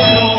Oh.